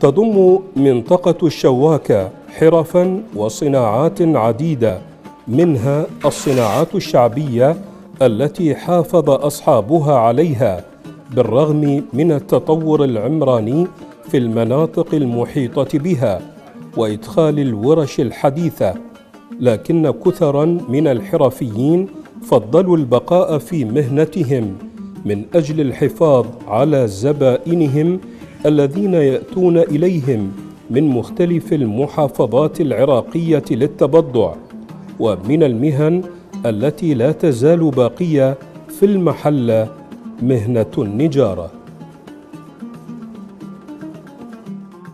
تضم منطقة الشواكة حرفا وصناعات عديدة منها الصناعات الشعبية التي حافظ أصحابها عليها بالرغم من التطور العمراني في المناطق المحيطة بها وإدخال الورش الحديثة. لكن كثرا من الحرفيين فضلوا البقاء في مهنتهم من أجل الحفاظ على زبائنهم الذين يأتون إليهم من مختلف المحافظات العراقية للتبضع ومن المهن التي لا تزال باقية في المحله مهنة النجارة.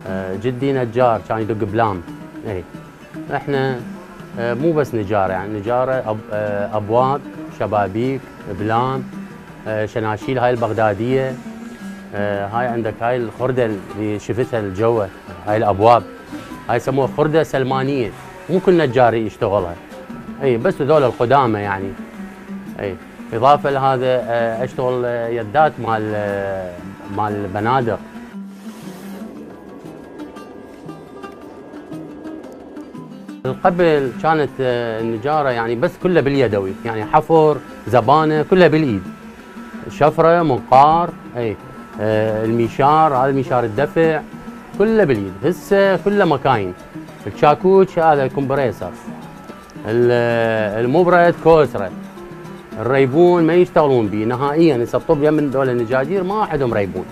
آه، جدي نجار كان يدق بلام. اي إحنا آه، مو بس نجارة يعني نجارة آه، أبواب شبابيك بلام شناشيل هاي البغدادية. هاي عندك هاي الخرده اللي شفتها الجوه هاي الأبواب. هاي يسموها خردة سلمانية. مو كل نجار يشتغلها. إي بس هذول القدامى يعني. إي إضافة لهذا أشتغل يدات مال مال البنادق. قبل كانت آه، النجارة يعني بس كلها باليدوي. يعني حفر زبانة كلها بالإيد. شفرة منقار إي. آه الميشار هذا ميشار الدفع كله بالايد هسه كله مكاين. الشاكوش هذا ال compressor. المبرد كوسرة. الريبون ما يشتغلون به نهائيا هسه الطب من دول النجاجير ما عندهم ريبون.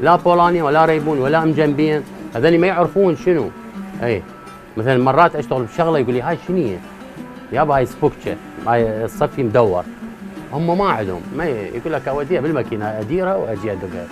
لا بولاني ولا ريبون ولا مجنبين هذول ما يعرفون شنو. اي مثلا مرات أشتغل بشغلة يقول لي هاي شنو هي؟ يابا هاي سبوكشه هاي الصفي مدور. هم ما عندهم. ما يقول لك أوديها بالماكينة أديرها وأجي أدقها.